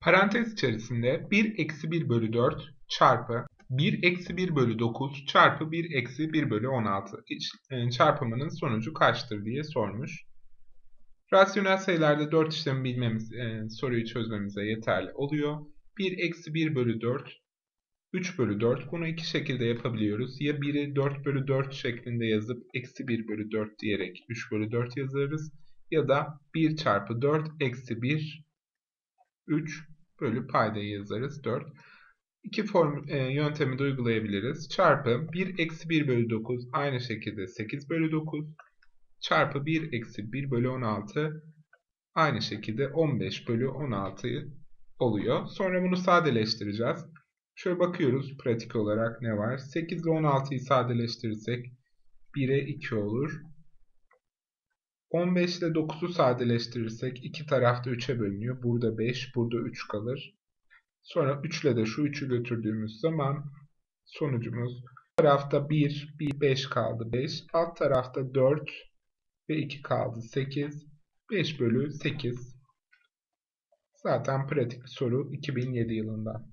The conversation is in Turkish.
Parantez içerisinde 1 eksi 1 bölü 4 çarpı 1 eksi 1 bölü 9 çarpı 1 eksi 1 bölü 16 e, çarpımının sonucu kaçtır diye sormuş. Rasyonel sayılarda 4 işlemi bilmemiz e, soruyu çözmemize yeterli oluyor. 1 eksi 1 bölü 4 3 bölü 4 bunu iki şekilde yapabiliyoruz. Ya 1'i 4 bölü 4 şeklinde yazıp eksi 1 bölü 4 diyerek 3 bölü 4 yazarız. Ya da 1 çarpı 4 eksi 1 3 bölü paydayı yazarız 4. İki form, e, yöntemi de uygulayabiliriz. Çarpı 1 eksi 1 bölü 9 aynı şekilde 8 bölü 9 çarpı 1 eksi 1 bölü 16 aynı şekilde 15 bölü 16 oluyor. Sonra bunu sadeleştireceğiz. Şöyle bakıyoruz pratik olarak ne var? 8 ile 16'yı sadeleştirirsek 1'e 2 olur. 15 ile 9'u sadeleştirirsek iki tarafta 3'e bölünüyor. Burada 5, burada 3 kalır. Sonra 3 ile de şu 3'ü götürdüğümüz zaman sonucumuz tarafta 1, 1, 5 kaldı 5. Alt tarafta 4 ve 2 kaldı 8. 5 bölü 8. Zaten pratik bir soru 2007 yılında.